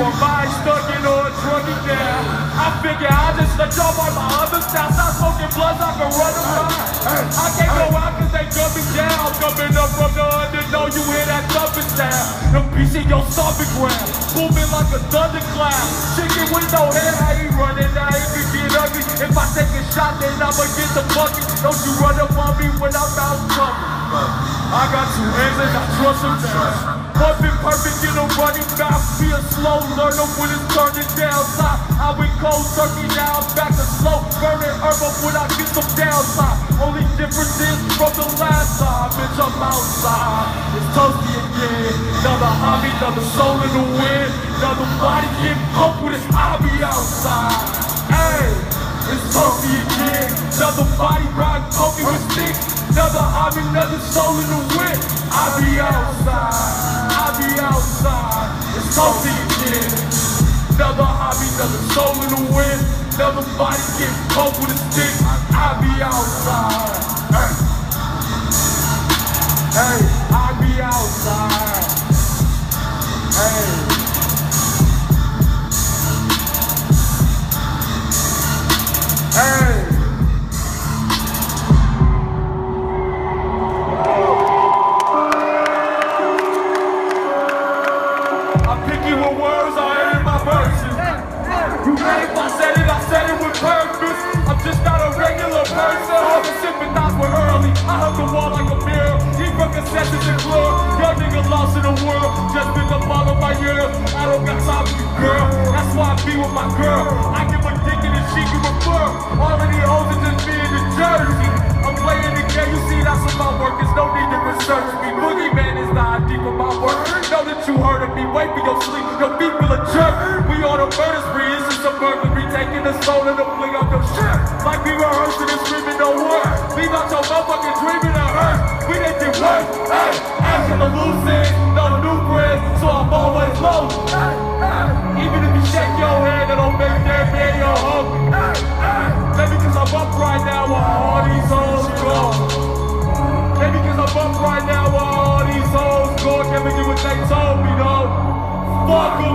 or mind stuck in or drug it down. I figure I just let y'all buy my other style. Stop smoking blunts, I can run around. I can't go out cause they gun me down. Coming up from the under, know you hear that thumping sound. The piece in your stomach ground. Booming like a thundercloud. Chicken with no head, how he running now? He can get ugly. If I take a shot, then I'ma get the bucket. Don't you run up on me when I'm out coming. I got two hands and I trust them down. Perfect in a running mouth. A slow learner when it's turning down top. I went cold turkey, now I'm back to slow. Burning herb up when I get some downside. Only difference is from the last time, bitch, I'm outside. It's toasty again. Another hobby, another soul in the wind. Another body getting pumped with its hobby outside. Hey, it's toasty again. Another body riding pokey with sticks. Another hobby, another soul in the wind. I be outside. It's toasty again. Another hobby, another soul in the wind. Never body get poked with a stick. I be outside. You made I said it, I said it with purpose. I'm just not a regular person. I can sympathize with early. I hug the wall like a mirror. He from concessions and club. Young nigga lost in the world. Just been the ball of my year. I don't got time for you, girl. That's why I be with my girl. I give a dick and she give a fuck. All of these hoes are just me in the jersey. I'm playing the game, you see that's what my work is. No need to research me. Boogeyman is the ID for my work. Know that you heard of me. Wait for your sleep. Your feet feel a jerk. We on a murder spree burglary, taking the soul and the fling out the shirt. Like we were rehearsing and screaming no word. Leave out your motherfucking dreaming on earth. We didn't get worse. Hey, after the lucid, no new friends, so I'm always low. Hey, hey. Even if you shake your head, that don't make that man your hoe. Hey, hey. Maybe cause I'm up right now while all these hoes go. Maybe cause I'm up right now while all these hoes go. Can't make it what they told me though. Fuck em.